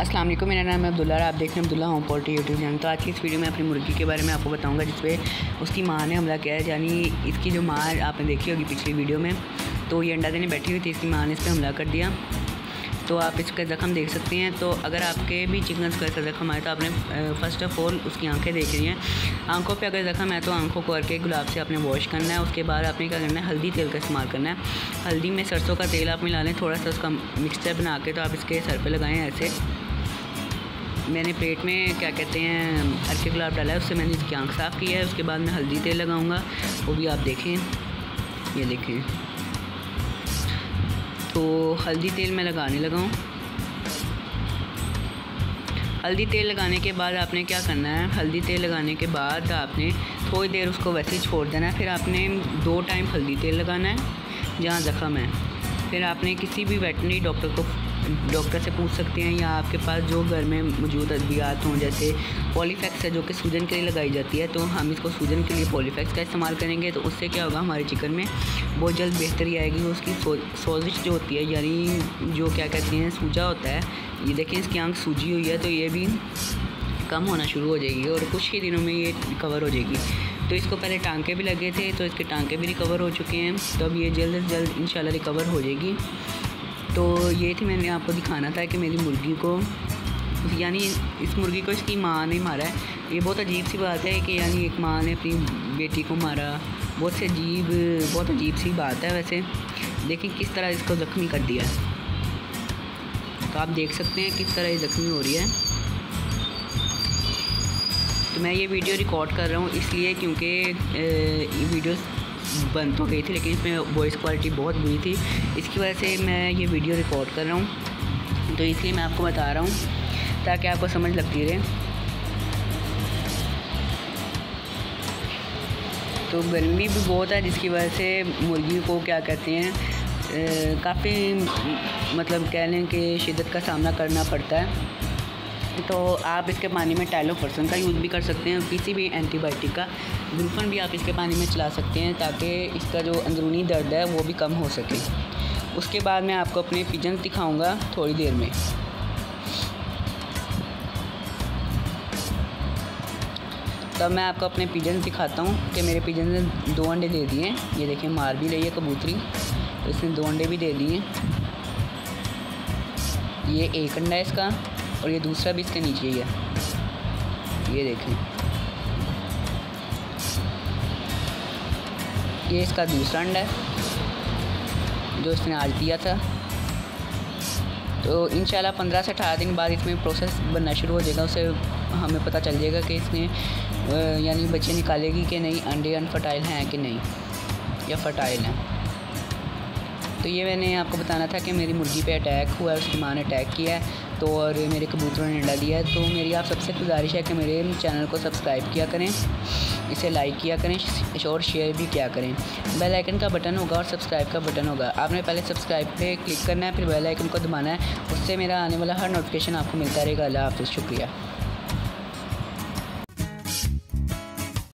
अस्सलाम वालेकुम, मेरा नाम है अब्दुल्ला आप देख रहे हैं Abdullah home poultry YouTube channel तो आज की इस वीडियो में अपनी मुर्गी के बारे में आपको बताऊँगा, जिसपे उसकी माँ ने हमला किया है। यानी इसकी जो माँ, आपने देखी होगी पिछली वीडियो में तो ये अंडा देने बैठी हुई थी, इसकी माँ ने इस पर हमला कर दिया। तो आप इसका ज़ख़म देख सकते हैं। तो अगर आपके भी चिकन का ऐसा ज़ख़म आए तो आपने फ़र्स्ट ऑफ़ ऑल उसकी आँखें देख रही हैं। आँखों पे अगर ज़ख़म है तो आँखों को करके गुलाब से आपने वॉश करना है। उसके बाद आपने क्या करना है, हल्दी तेल का इस्तेमाल करना है। हल्दी में सरसों का तेल आप मिला लें, थोड़ा सा उसका मिक्सचर बना के तो आप इसके सर पर लगाएँ ऐसे। मैंने प्लेट में, क्या कहते हैं, हल्के गुलाब डाला है, उससे मैंने इसकी आँख साफ़ की है, उसके बाद मैं हल्दी तेल लगाऊँगा, वो भी आप देखें, ये देखें। तो हल्दी तेल मैं लगाने लगाऊँ। हल्दी तेल लगाने के बाद आपने क्या करना है, हल्दी तेल लगाने के बाद आपने थोड़ी देर उसको वैसे ही छोड़ देना है, फिर आपने दो टाइम हल्दी तेल लगाना है, जहाँ ज़ख़म है। फिर आपने किसी भी वेटनरी डॉक्टर को डॉक्टर से पूछ सकते हैं या आपके पास जो घर में मौजूद अद्वियात हों, जैसे पॉलीफैक्स है, जो कि सूजन के लिए लगाई जाती है तो हम इसको सूजन के लिए पॉलीफैक्स का इस्तेमाल करेंगे तो उससे क्या होगा, हमारे चिकन में बहुत जल्द बेहतरी आएगी उसकी सोजिश जो होती है, यानी जो क्या कहते हैं, सूजा होता है, ये देखें, इसकी आँख सूजी हुई है तो ये भी कम होना शुरू हो जाएगी, और कुछ ही दिनों में ये रिकवर हो जाएगी। तो इसको पहले टांके भी लगे थे तो इसके टांके भी रिकवर हो चुके हैं तो अब ये जल्द से जल्द इन रिकवर हो जाएगी। तो ये थी मैंने आपको दिखाना था कि मेरी मुर्गी को, यानी इस मुर्गी को इसकी माँ ने मारा है। ये बहुत अजीब सी बात है कि यानी एक माँ ने अपनी बेटी को मारा। बहुत से अजीब, बहुत अजीब सी बात है वैसे। लेकिन किस तरह इसको ज़ख्मी कर दिया है? तो आप देख सकते हैं किस तरह ये ज़ख्मी हो रही है। तो मैं ये वीडियो रिकॉर्ड कर रहा हूँ इसलिए क्योंकि वीडियो बंद तो गई थी, लेकिन इसमें वॉइस क्वालिटी बहुत बुरी थी। इसकी वजह से मैं ये वीडियो रिकॉर्ड कर रहा हूँ। तो इसलिए मैं आपको बता रहा हूँ, ताकि आपको समझ लगती रहे। तो गर्मी भी बहुत है, जिसकी वजह से मुर्गी को क्या कहते हैं काफ़ी मतलब कह लें कि शिदत का सामना करना पड़ता है। तो आप इसके पानी में पर्सन का यूज़ भी कर सकते हैं, किसी भी एंटीबायोटिक का। ग्लूफन भी आप इसके पानी में चला सकते हैं, ताकि इसका जो अंदरूनी दर्द है, वो भी कम हो सके। उसके बाद मैं आपको अपने पिजन दिखाऊँगा थोड़ी देर में। तब मैं आपको अपने पिजन दिखाता हूँ कि मेरे पिजन ने दो अंडे दे दिए ये देखिए, मार भी रही है कबूतरी। तो इसने दो अंडे भी दे दिए। ये एक अंडा है इसका। और ये दूसरा भी इसके नीचे ही है। ये देखें ये इसका दूसरा अंडा है, जो इसने आज दिया था। तो इन पंद्रह से अठारह दिन बाद इसमें प्रोसेस बनना शुरू हो जाएगा। उसे हमें पता चल जाएगा कि इसने यानी बच्चे निकालेगी कि नहीं, अंडे अनफर्टाइल हैं कि नहीं, या फर्टाइल हैं। तो ये मैंने आपको बताना था कि मेरी मुर्गी पे अटैक हुआ है, उसकी माँ ने अटैक किया है। तो और मेरे कबूतरों ने अंडा दिया है। तो मेरी आप सबसे गुजारिश है कि मेरे चैनल को सब्सक्राइब किया करें, इसे लाइक किया करें और शेयर भी किया करें। बेल आइकन का बटन होगा और सब्सक्राइब का बटन होगा। आपने पहले सब्सक्राइब पे क्लिक करना है, फिर बेल आइकन को दबाना है, उससे मेरा आने वाला हर नोटिफिकेशन आपको मिलता रहेगा। अल्लाह हाफ़ शुक्रिया।